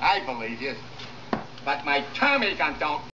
I believe you. But my Tommy gun don't.